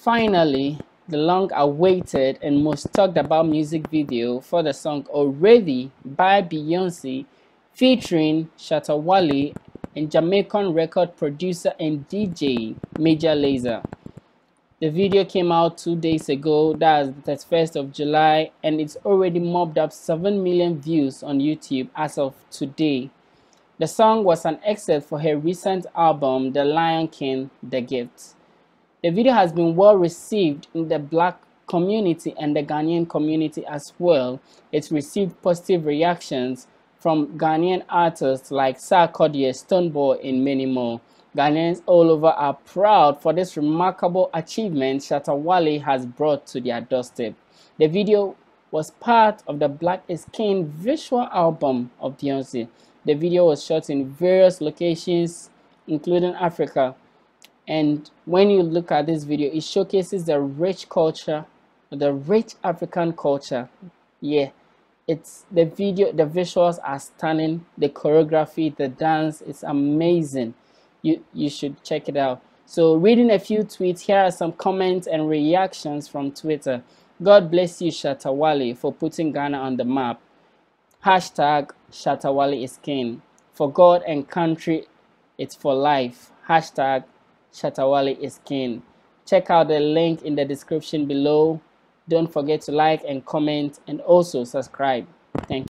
Finally, the long awaited and most talked about music video for the song Already by Beyonce featuring Shatta Wale and Jamaican record producer and DJ Major Lazer. The video came out two days ago, that's the 31st of July, and it's already mobbed up 7 million views on YouTube as of today. The song was an excerpt for her recent album, The Lion King The Gift. The video has been well received in the black community and the Ghanaian community as well. It's received positive reactions from Ghanaian artists like Sarkodie, Stonebwoy, and many more. Ghanaians all over are proud for this remarkable achievement Shatta Wale has brought to their doorstep. The video was part of the Black is King visual album of Beyonce. The video was shot in various locations, including Africa. And when you look at this video, it showcases the rich culture, the rich African culture. Yeah, it's the video, the visuals are stunning. The choreography, the dance, it's amazing. You you should check it out. So reading a few tweets here are some comments and reactions from twitter. God bless you Shatta Wale for putting ghana on the map. Hashtag Shatta Wale is king. For god and country it's for life. Hashtag Shatta Wale is king. Check out the link in the description below. Don't forget to like and comment and also subscribe. Thank you